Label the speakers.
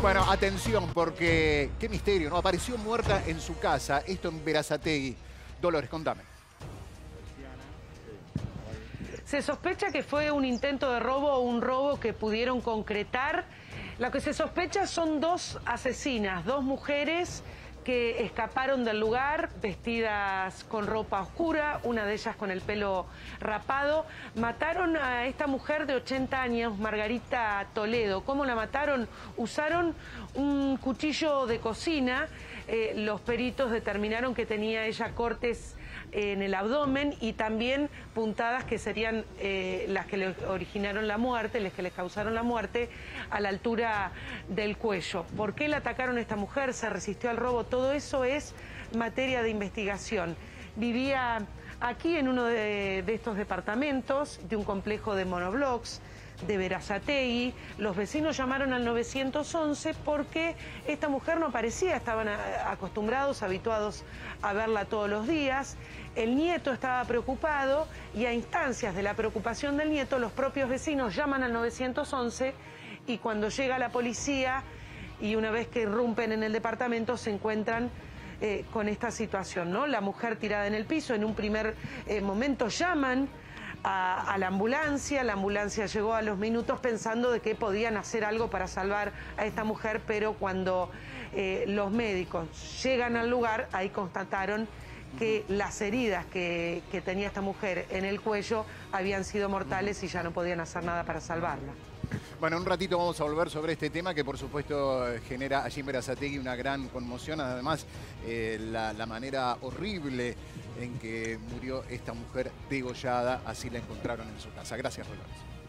Speaker 1: Bueno, atención, porque qué misterio, ¿no? Apareció muerta en su casa, esto en Verazategui. Dolores, contame.
Speaker 2: Se sospecha que fue un intento de robo o un robo que pudieron concretar. Lo que se sospecha son dos asesinas, dos mujeres que escaparon del lugar vestidas con ropa oscura, una de ellas con el pelo rapado. Mataron a esta mujer de 80 años, Margarita Toledo. ¿Cómo la mataron? Usaron un cuchillo de cocina. Eh, los peritos determinaron que tenía ella cortes en el abdomen y también puntadas que serían eh, las que le originaron la muerte, las que les causaron la muerte, a la altura del cuello. ¿Por qué la atacaron a esta mujer? ¿Se resistió al robo? Todo eso es materia de investigación. Vivía aquí en uno de, estos departamentos de un complejo de monoblocks de Verazategui. Los vecinos llamaron al 911 porque esta mujer no aparecía, estaban acostumbrados, habituados a verla todos los días. El nieto estaba preocupado y a instancias de la preocupación del nieto, los propios vecinos llaman al 911 y cuando llega la policía y una vez que irrumpen en el departamento se encuentran eh, con esta situación, ¿no? La mujer tirada en el piso, en un primer eh, momento llaman a, la ambulancia. La ambulancia llegó a los minutos pensando de que podían hacer algo para salvar a esta mujer, pero cuando eh, los médicos llegan al lugar, ahí constataron que las heridas que, que tenía esta mujer en el cuello habían sido mortales y ya no podían hacer nada para salvarla.
Speaker 1: Bueno, en un ratito vamos a volver sobre este tema que por supuesto genera allí en Berazategui una gran conmoción. Además, eh, la, la, manera horrible en que murió esta mujer degollada, así la encontraron en su casa. Gracias, Dolores.